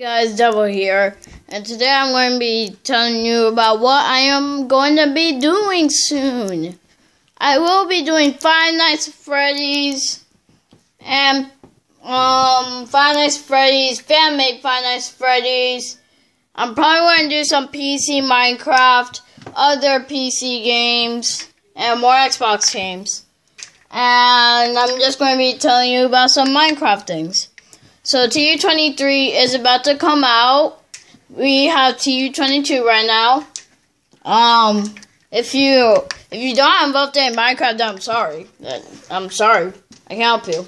guys, Double here, and today I'm going to be telling you about what I am going to be doing soon. I will be doing Five Nights at Freddy's and um Five Nights at Freddy's, fan made Five Nights at Freddy's. I'm probably going to do some PC Minecraft, other PC games, and more Xbox games. And I'm just going to be telling you about some Minecraft things. So TU23 is about to come out. We have TU22 right now. Um, if you if you don't have updated Minecraft, I'm sorry. I'm sorry. I can't help you.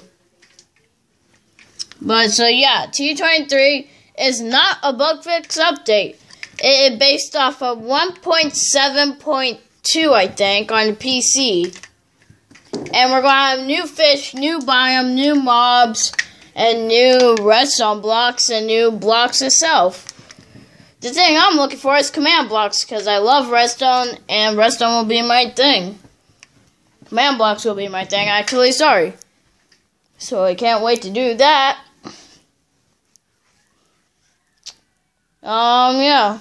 But so yeah, TU23 is not a bug fix update. It is based off of 1.7.2, I think, on the PC. And we're gonna have new fish, new biome, new mobs and new redstone blocks and new blocks itself. The thing I'm looking for is command blocks because I love redstone and redstone will be my thing. Command blocks will be my thing, actually, sorry. So I can't wait to do that. Um, yeah.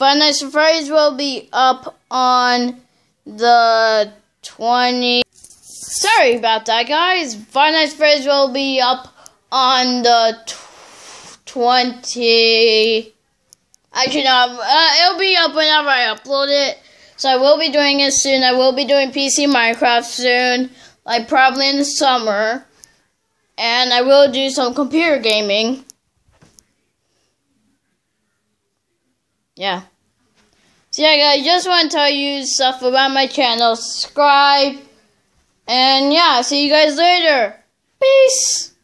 At Freddy's will be up on the 20- Sorry about that, guys. Five Nights Freddy's will be up on the 20. Actually, no, uh, it'll be up whenever I upload it. So I will be doing it soon. I will be doing PC Minecraft soon, like probably in the summer. And I will do some computer gaming. Yeah. So yeah, guys, just want to tell you stuff about my channel. Subscribe and yeah, see you guys later. Peace.